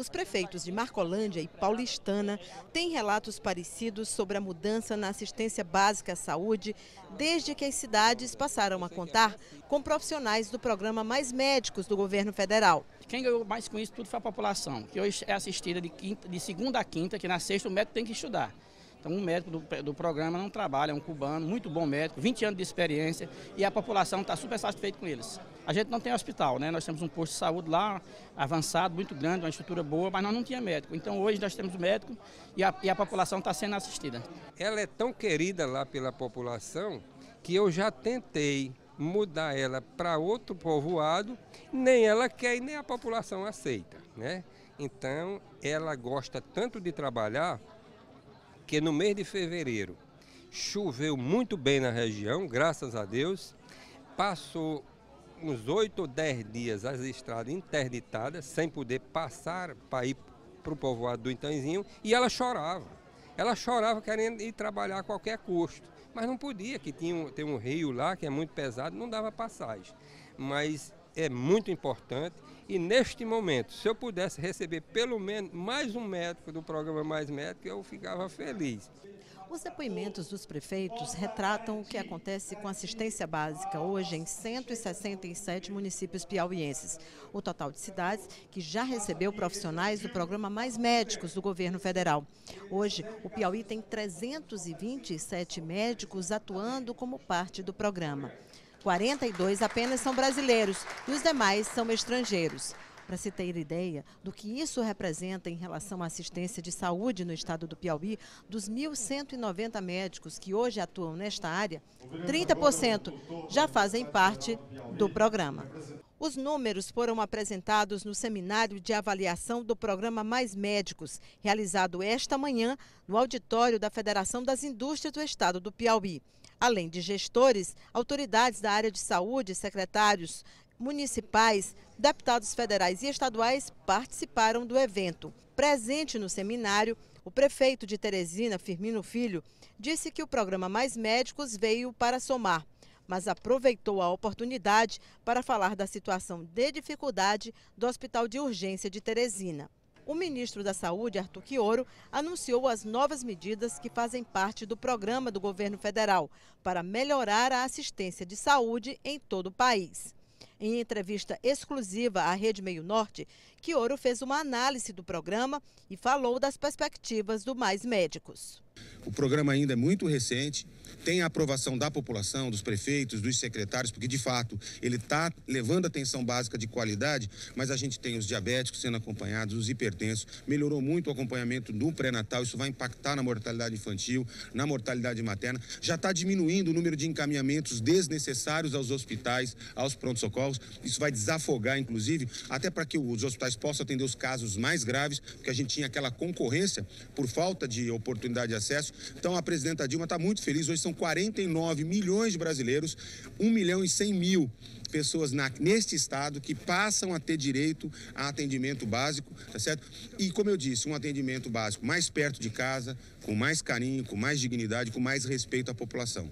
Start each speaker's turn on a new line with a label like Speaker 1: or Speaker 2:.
Speaker 1: Os prefeitos de Marcolândia e Paulistana têm relatos parecidos sobre a mudança na assistência básica à saúde desde que as cidades passaram a contar com profissionais do programa Mais Médicos do governo federal.
Speaker 2: Quem ganhou mais com isso tudo foi a população, que hoje é assistida de, quinta, de segunda a quinta, que na sexta o médico tem que estudar. Então, um médico do, do, programa não trabalha, é um cubano, muito bom médico, 20 anos de experiência e a população está super satisfeita com eles. A gente não tem hospital, né? Nós temos um posto de saúde lá, avançado, muito grande, uma estrutura boa, mas nós não tinha médico. Então, hoje nós temos médico e a, e a população está sendo assistida.
Speaker 3: Ela é tão querida lá pela população que eu já tentei mudar ela para outro povoado, nem ela quer e nem a população aceita, né? Então, ela gosta tanto de trabalhar que no mês de fevereiro choveu muito bem na região, graças a Deus. Passou uns oito ou dez dias as estradas interditadas, sem poder passar para ir para o povoado do Itanzinho, e ela chorava. Ela chorava querendo ir trabalhar a qualquer custo, mas não podia, que tinha um, tem um rio lá que é muito pesado, não dava passagem. Mas é muito importante e neste momento, se eu pudesse receber pelo menos mais um médico do programa Mais Médico, eu ficava feliz.
Speaker 1: Os depoimentos dos prefeitos retratam o que acontece com assistência básica hoje em 167 municípios piauienses. O total de cidades que já recebeu profissionais do programa Mais Médicos do governo federal. Hoje, o Piauí tem 327 médicos atuando como parte do programa. 42 apenas são brasileiros e os demais são estrangeiros. Para se ter ideia do que isso representa em relação à assistência de saúde no estado do Piauí, dos 1.190 médicos que hoje atuam nesta área, 30% já fazem parte do programa. Os números foram apresentados no seminário de avaliação do programa Mais Médicos, realizado esta manhã no auditório da Federação das Indústrias do Estado do Piauí. Além de gestores, autoridades da área de saúde, secretários municipais, deputados federais e estaduais participaram do evento. Presente no seminário, o prefeito de Teresina, Firmino Filho, disse que o programa Mais Médicos veio para somar, mas aproveitou a oportunidade para falar da situação de dificuldade do Hospital de Urgência de Teresina. O ministro da Saúde, Arthur Quioro, anunciou as novas medidas que fazem parte do programa do governo federal para melhorar a assistência de saúde em todo o país. Em entrevista exclusiva à Rede Meio Norte, Quioro fez uma análise do programa e falou das perspectivas do Mais Médicos.
Speaker 4: O programa ainda é muito recente, tem a aprovação da população, dos prefeitos, dos secretários, porque de fato ele está levando atenção básica de qualidade, mas a gente tem os diabéticos sendo acompanhados, os hipertensos, melhorou muito o acompanhamento do pré-natal, isso vai impactar na mortalidade infantil, na mortalidade materna, já está diminuindo o número de encaminhamentos desnecessários aos hospitais, aos pronto-socorros, isso vai desafogar, inclusive, até para que os hospitais possam atender os casos mais graves, porque a gente tinha aquela concorrência por falta de oportunidade de acesso. Então a presidenta Dilma está muito feliz, hoje são 49 milhões de brasileiros, 1 milhão e 100 mil pessoas na, neste estado que passam a ter direito a atendimento básico, tá certo? E como eu disse, um atendimento básico mais perto de casa, com mais carinho, com mais dignidade, com mais respeito à população.